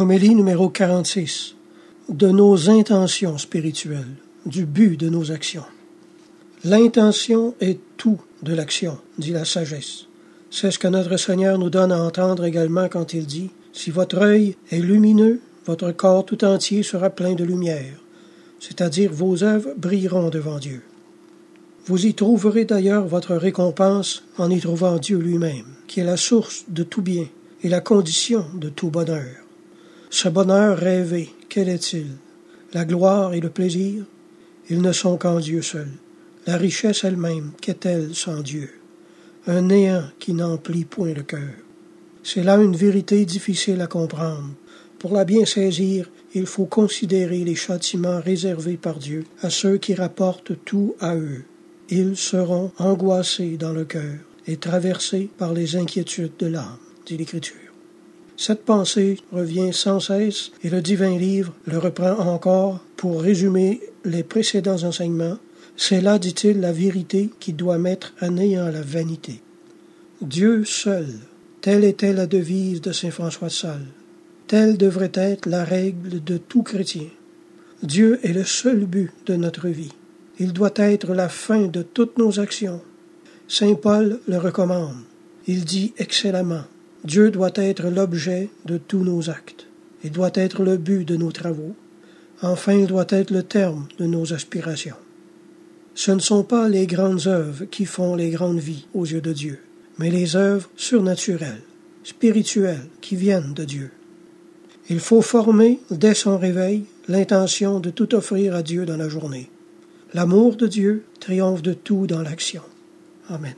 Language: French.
Homélie numéro 46. De nos intentions spirituelles, du but de nos actions. L'intention est tout de l'action, dit la sagesse. C'est ce que notre Seigneur nous donne à entendre également quand il dit Si votre œil est lumineux, votre corps tout entier sera plein de lumière, c'est-à-dire vos œuvres brilleront devant Dieu. Vous y trouverez d'ailleurs votre récompense en y trouvant Dieu lui-même, qui est la source de tout bien et la condition de tout bonheur. Ce bonheur rêvé, quel est-il? La gloire et le plaisir? Ils ne sont qu'en Dieu seul. La richesse elle-même, qu'est-elle sans Dieu? Un néant qui n'emplit point le cœur. C'est là une vérité difficile à comprendre. Pour la bien saisir, il faut considérer les châtiments réservés par Dieu à ceux qui rapportent tout à eux. Ils seront angoissés dans le cœur et traversés par les inquiétudes de l'âme, dit l'Écriture. Cette pensée revient sans cesse et le divin livre le reprend encore pour résumer les précédents enseignements. C'est là, dit-il, la vérité qui doit mettre à néant la vanité. Dieu seul, telle était la devise de saint François de Sales. Telle devrait être la règle de tout chrétien. Dieu est le seul but de notre vie. Il doit être la fin de toutes nos actions. Saint Paul le recommande. Il dit excellemment Dieu doit être l'objet de tous nos actes. Il doit être le but de nos travaux. Enfin, il doit être le terme de nos aspirations. Ce ne sont pas les grandes œuvres qui font les grandes vies aux yeux de Dieu, mais les œuvres surnaturelles, spirituelles, qui viennent de Dieu. Il faut former, dès son réveil, l'intention de tout offrir à Dieu dans la journée. L'amour de Dieu triomphe de tout dans l'action. Amen.